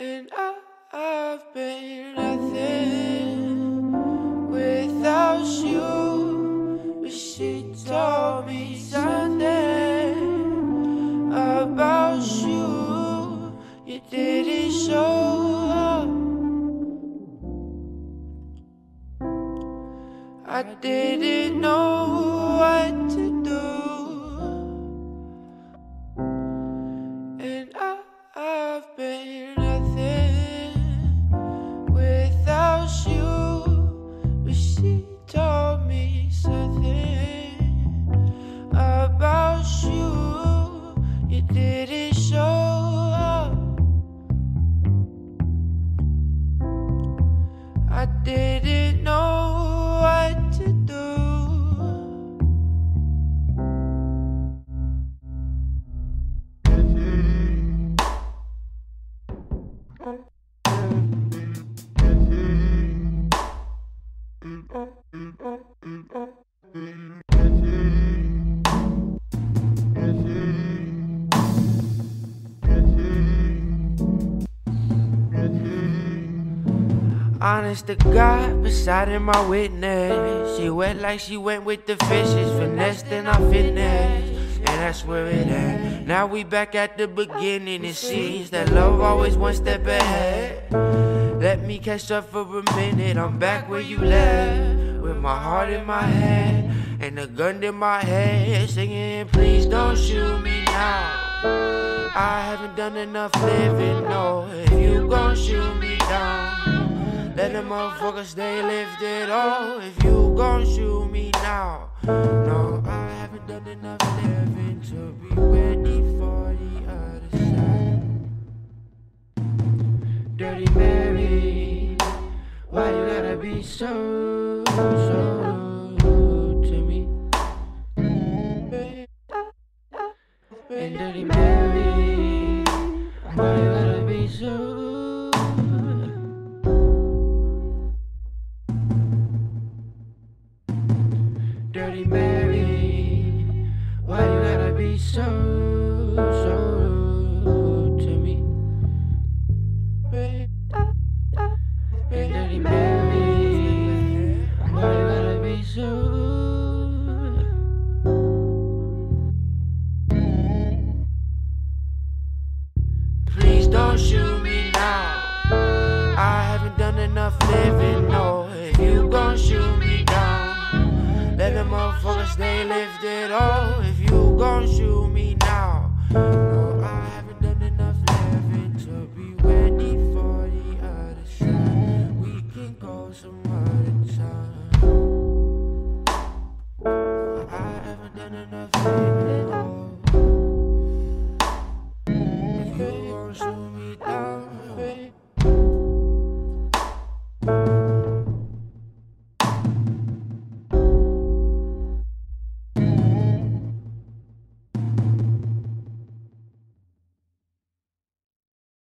And I, I've been nothing without you. But she told me something about you. You didn't show up. I didn't know show Honest to God, beside him my witness. She wet like she went with the fishes, finessed in our fitness. And that's where it at. Now we back at the beginning. It seems that love always one step ahead. Let me catch up for a minute. I'm back where you left. With my heart in my hand and a gun in my head. Singing, please don't shoot me now. I haven't done enough living, no. If you gon' shoot me let the motherfucker stay lifted. Oh, if you gon' shoot me now, no, I haven't done enough living to be ready for the other side. Dirty Mary, why you gotta be so, so rude to me? And Dirty Mary, why you gotta be so? Why you gotta be so, rude to me? Why you gotta be so? Please don't shoot me now. I haven't done enough living, no. If you gon' left it all if you gon' shoot me now. No, I haven't done enough living to be ready for the other side. We can go somewhere.